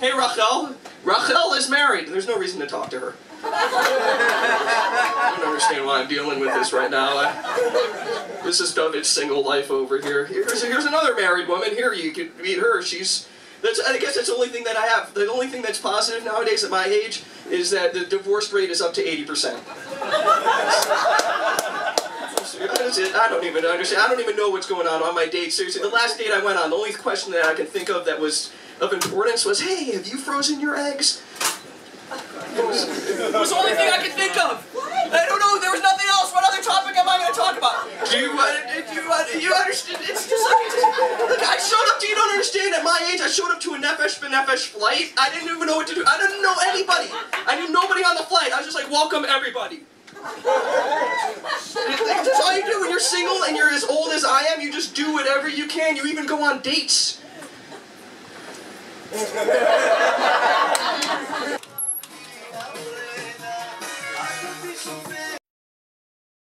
Hey, Rachel. Rachel is married. There's no reason to talk to her. I don't understand why I'm dealing with this right now. I, this is David's single life over here. Here's, here's another married woman. Here, you could meet her. She's. That's, I guess that's the only thing that I have. The only thing that's positive nowadays at my age is that the divorce rate is up to 80%. I don't even understand. I don't even know what's going on on my date. Seriously, the last date I went on, the only question that I can think of that was of importance was, "Hey, have you frozen your eggs?" It was, it was the only thing I could think of. What? I don't know. There was nothing else. What other topic am I going to talk about? Do you, uh, you, uh, you understand? It's just like, look, I showed up. Do you don't understand? At my age, I showed up to a Nefesh B'Nefesh flight. I didn't even know what to do. I didn't know anybody. I knew nobody on the flight. I was just like, welcome everybody. That's all you do when you're single and you're as old as I am. You just do whatever you can. You even go on dates.